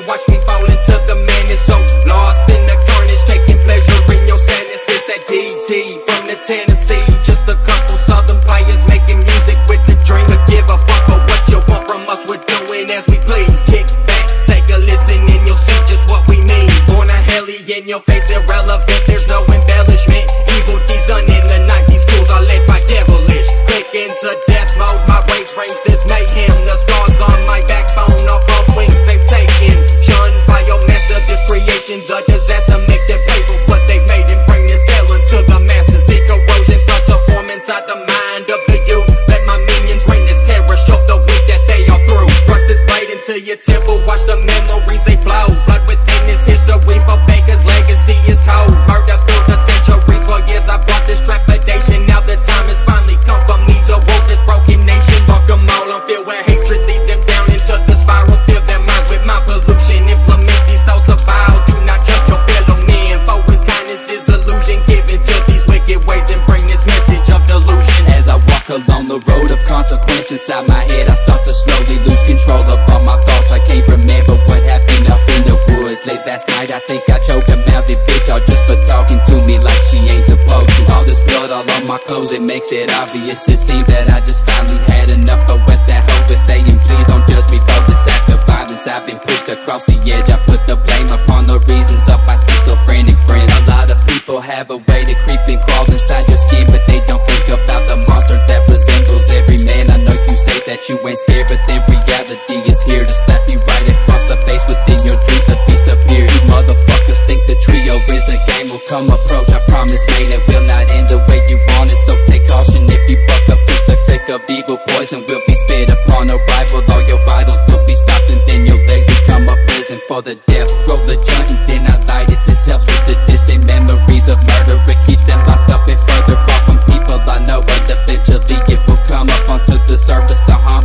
and watch me fall into the madness. So lost in the carnage, taking pleasure in your sadness. It's that DT from the Tennessee. Just a couple southern players making music with the dream. But give a fuck for what you want from us. We're doing as we please. Kick back, take a listen in your see Just what we mean. Born a heli in your face. voice inside my head. I start to slowly lose control of all my thoughts. I can't remember what happened up in the woods Late last night. I think I choked a mouthy bitch. All just for talking to me like she ain't supposed to. All this blood all on my clothes it makes it obvious. It seems that I just finally had enough of what that hope was saying. Please don't judge me for this act of violence. I've been pushed across the edge. I put the of evil poison. Will be spit upon arrival All your vitals will be stopped and then your legs become a prison for the death Roll the joint and then I light it, this helps with the distant memories of murder. It keeps them locked up and further off from people. I know eventually it will come up onto the surface. To harm